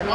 什么？